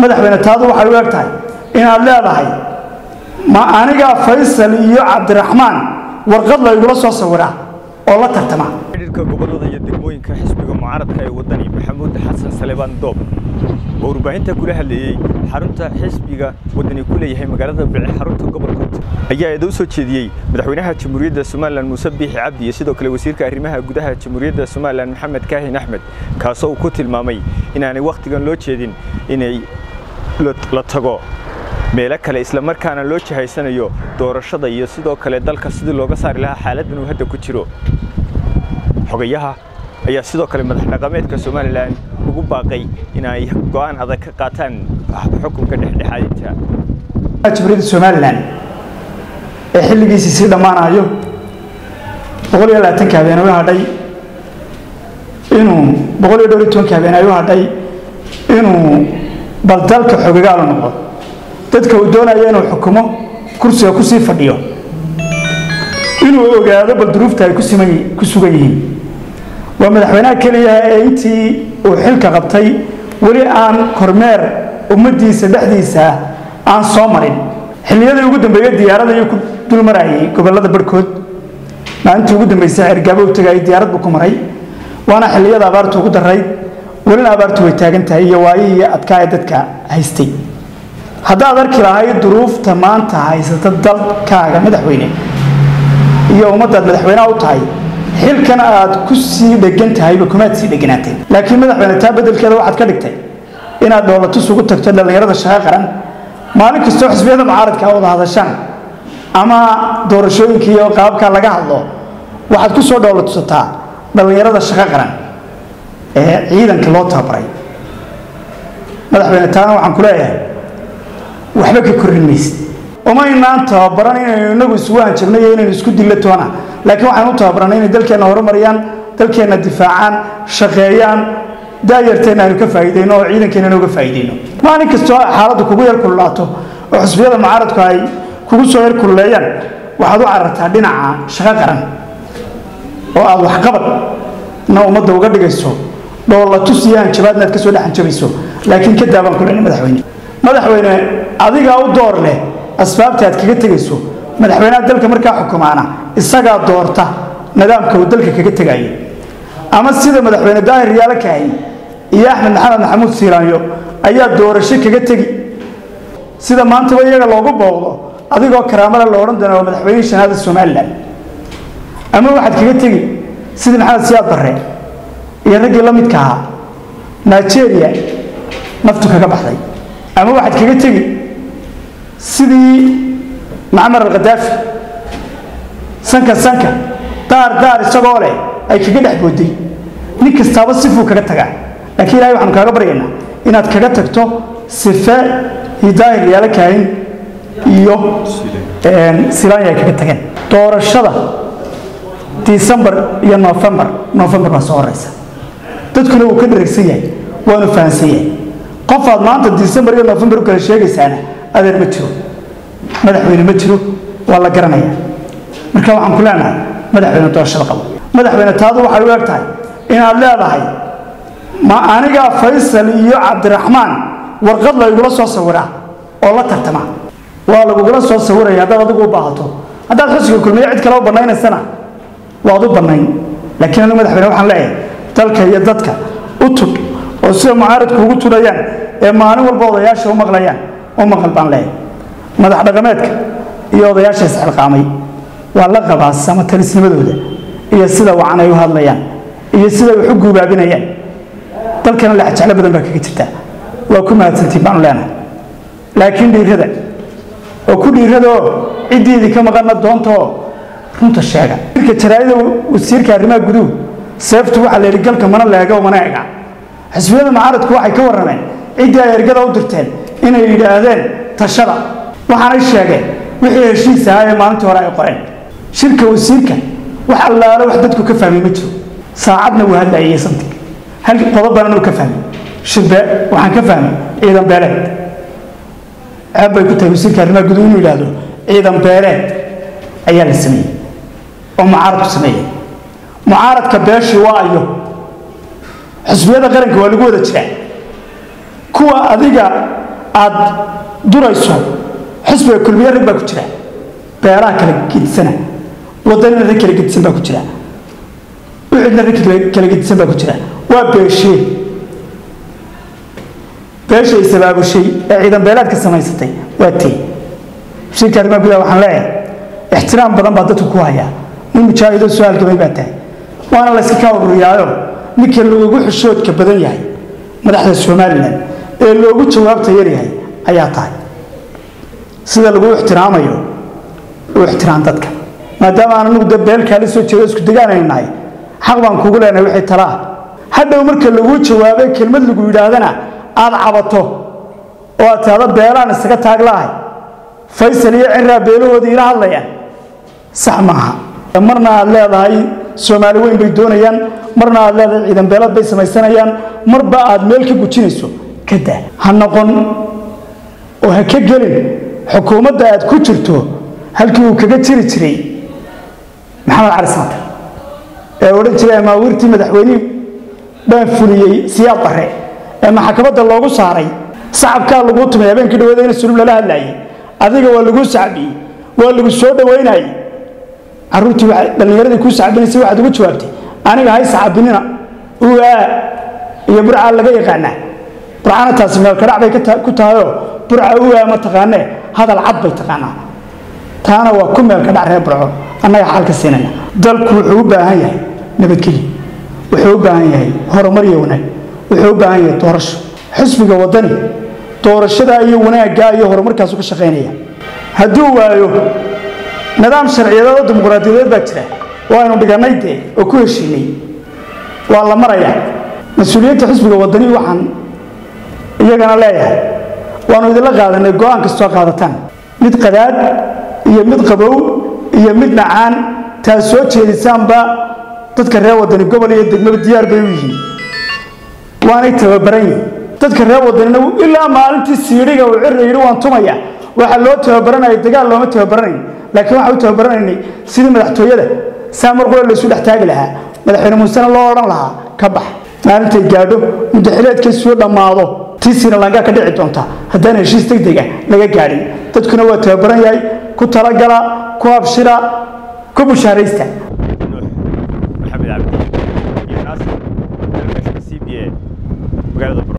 madaxweyne taadu waxay u eg tahay inaad leedahay ma anigaa faysal iyo cabdiraxmaan warqad laygula soo sawiraa oo la tartama. Xidhiirka gobollada iyo degmooyinka xisbiga mucaaradka ee wadani maxamuud xasan salebaan doob. Oo warbaahinta kula hadleeyey xarunta xisbiga wadani ku leeyahay magaalada bici xarunta gobolka ayaa eeda u soo jeediyey madaxweynaha jamhuuriyadda somalilan muuse biixi cabdi iyo sidoo kale wasiirka arrimaha gudaha jamhuuriyadda somalilan maxamed kaahin axmed kaasoo uu ku tilmaamay inaanay wakhtigan loo jeedin inay la tago. Meelo kale islamarkaana loo jihaysanayo doorashada iyo sidoo kale dalka sidii looga saari lahaa xaaladdan uu hadda ku jiro. Xogayaha ayaa sidoo kale madax dhaqameedka somalilan ugu baaqay inay go'aan adag ka qaataan xukunka dhexdhexaadinta. Jamhuuriyadda somalilan ee xilligiisii sii dhammaanayo boqol iyo labaatanka habeen u hadhay inuu boqol iyo dhowr iyo tobanka habeen ay u hadhay inuu bal dalka xoogagaala noqdo dadka uu doonaya inuu xukumo kursiga ku sii fadhiyo. Inuu ogaado bal duruufta ay ku sugan yihiin. Waa madaxweynaha keliya ee intii uu xilka qabtay weli aan kormeer ummaddiisa dhexdiisa aan soo marin. Xilliyadii ugu dambeeyey diyaarad ayuu ku dul marayay gobollada barhkood. Maalintii ugu dambeysay cergaabo u tegayay diyaarad buu ku maray. Waana xilliyada abaartu ugu darayd welina abaartu way taagan tahay iyo waayihii adkaa ee dadka haystay. Haddaad arki lahayd duruufta maanta haysata dalkaaga madaxweyne. Iyo ummaddaad madaxweyneha u tahay. Xilkan aad ku sii dhegan tahayba kumaad sii dheganaatay. Laakiin madaxweyne taa beddelkeeda waxaad ka dhigtay inaad dhoolatus ugu tagto dhallinyarada shaqo qaran maalin kastoo xisbiyada mucaaradka wada hadashaan ama doorashooyinka iyo qaabka laga hadlo waxaad ku soo dhoolatusataa dhallinyarada shaqo qaran ee ciidanka loo tababaray madaxweyne taana waxaan ku leeyahay waxba ka korrin maysid. Umaynaan tababaran inaynu inagu isugu hanjabno iyo inaynu isku dillo toona. Laakiin waxaan u tababaranay inay dalkeenna horumariyaan dalkeenna difaacaan shaqeeyaan daayarteenna aynu ka faa'iidayno oo ciidankeennana uga faa'iidayno. Maalin kastoo xaaladdu kugu yar kululaato oo xisbiyada mucaaradku ay kugu soo yar kululeeyaan waxaad u carartaa dhinaca shaqo qaran oo aad waxqabadna ummadda uga dhigayso dhoolatus iyo hanjabaadna aad ka soo dhex hanjabayso laakiin ka daabaan kulena madaxweyne. Madaxweyne adigaa u door leh asbaabta aad kaga tegayso madaxweynaha dalka markaa xukumaana isagaa doorta nidaamka uu dalka kaga tegayo ama sida madaxweyne daahir riyaalo kahay iyo axmed maxamed maxamuud siiraanyo ayaa doorasho kaga tegi. Sida maantaba iyaga loogu booqdo adigoo karaamada la odhan doono waa madaxweynihii shanaada somalilan. Ama waxaad kaga tegi sidii maxamed siyaad barre iyo raggii la midka ahaa nigeria naftu kaga baxday. Ama waxaad kaga tegi sidii macmar alkhadaafi sanka sanka daar daar isagoo leh ay kaga dhex booday nin kastaaba sifuu kaga tagaa laakiin ilahay waxaanu kaaga baryaynaa inaad kaga tagto sife hidaahir yaalla kaahin iyo silaanya ay kaga tageen. Doorashada disembar iyo nofembar nofembar baa soo horeysa dadkuna wuu ka dharagsan yahay waanu fahansan yahay qofaad maanta disembar iyo nofembar u kala sheegaysaana adeer ma jiro. Madaxweyne ma jiro waa la garanaya. Marka waxaan ku leenahay madaxweyne doorashada qabo madaxweyne taadu waxay u eg tahay inaad leedahay ma anigaa faysal iyo cabdiraxmaan warqad laygula soo sawiraa oo la tartama. Waa lagugula soo sawiraya haddaad adigu u baahato. Haddaad xusniga kulmiyo cid kale u banaynaysana waad u bannayn. Laakiin anigu madaxweyne waxaan leeyahay dalka iyo dadka u tudh oo sida mucaaradku ugu tudhayaan ee maalin walba odayaasha u maqlayaan u maqal baan leeyahay madax dhaqameedka iyo odayaasha isxilqaamay waa la qabaa samatalisnimadooda iyo sida wacan ay u hadlayaan iyo sida wax u guubaabinayaan. Dalkana lexjeclo badan baa kaga jirta waa ku mahadsantiin baanu leenahay. Laakiin dhiirada oo ku dhiiradoo ciddiidii ka maqanna doontaoo runta sheega. Wasiirka arrimaha guduhu seeftu waxaa la yidhi galka mana leega mana ega xisbiyada mucaaradku waxay ka warrameen ciddii ay ergada u dirteen inay yidhaahdeen tashada. Waxaanay sheegeen wixii heshiis ahaa ee maalintii hore ay qoreen. Shirka wasiirka wax allaale wax dadku ka fahmay ma jiro. Saacadna wuu hadlayay samtig hal qodobbana ka fahmay. Shirbe waxaan ka fahmay ciidan beeleed ceeb bay ku tahay wasiirka arrimaha guduhu inuu yidhaahdo ciidan beeleed ayaa la sameeyey. Oo mucaaradku sameeyey mucaaradka beeshii waa ayo xisbiyada qaranka waa lagu wada jiraa kuwa adiga aad durayso xisbiga kulmiye rag baa ku jira. Beeraha kala gedisana wadanina rag kala gedisan baa ku jira. Ucidna rag kala gedisan baa ku jira. Waa beeshee beeshay sabaabushay ee ciidan beelaadka samaysatay waa tey wasiirka arrimaha gudaha waxaan leeyahay ixtiraam badan baa dadku ku hayaa. Nin mujaahido soo halgamay baa tahay waana layska ka ururiyaayo ninka loogu xishoodka badan yahay madaxda somalilan ee loogu jawaabta yaryahay ayaa tahay. Sida lagu ixtiraamayo u ixtiraam dadka. Maadaama aan anigu de beelkaala soo jeedo isku degaanaynu nahay xaq baan kugu leenahay wixii talaa hadhow marka laguu jawaabay kelmad lagu yidhaahdana aada cabato oo aad tahdo beelaan isaga taaglahay faysal iyo ciraa beelahoodii ila hadlayaan. Sax maaha marna aad leedahay soomaali weyn bay doonayaan marna aad leedahay ciidan beelad bay samaysanayaan marba aad meel ka gujinayso kada ha noqon oo ha ka gelin xukuumadda aad ku jirto halkii uu kaga jiri jiray maxamed cali saantar ee odhan jiray amaawiirtii madaxweynihii baan fuliyey siyaad bare ee maxkamadda loogu saaray sacabkaa laguu tumay habeenkii dhaweeda in sulub lala hadlaayay adiga waa laguu sacbiyey waa lagu soo dhawaynayay caruurtii dhallinyaradii kuu sacbinaysay waxaad ugu jawaabtay. Aniga hay sacabinina uaa iyo burcaa laga yaqaanaa. Burcana taasi meelkadhac bay ku tahayoo burca uaa ma taqaanee? Hadal cad bay taqaanaa. Taana waa ku meelkadhac reer burco. Annaga xal ka siinayna. Dalku wuxuu u baahan yahay nabadgelyo wuxuu u baahan yahay horumar iyo wanaag. Wuxuu u baahan yahay doorasho. Xisbiga wadani doorashadaa iyo wanaaggaa iyo horumarkaasu ka shaqaynaya hadduu waayo nidaam sharciyadeed oo dimuqraadiyadeed baa jira. Oo aynu dhigannay dee oo ku heshiinay. Waa la marayaa mas'uuliyiinta xisbiga wadani waxaan iyagana leeyahay waanu idinla qaadanay go'aan kastoo qaadataan. Mid qadaad iyo mid qabow iyo mid macaan taad soo jeedisaanba dadka reer wadani gobol iyo degmaba diyaar bay u yihiin. Waanay tababaran yihiin dadka reer wadanina ilaa maalintii siidhiga uu cirra yidhi waan tumaya. Waxaa loo tababaranaya dagaal looma tababaranayn laakiin waxaan u tababaranaynay sidii madaxtooyada saa mar qura laysu dhex taagi lahaa madaxweyne muusena loo odhan lahaa ka bax. Maalintay gaadho muddaxileedkiisuu dhammaado tii sinalangaa ka dhici doonta. Haddaan heshiis deg deg ah laga gaadhin. Dadkuna waa tababaran yahay ku talagala ku abshira ku bushaaraysta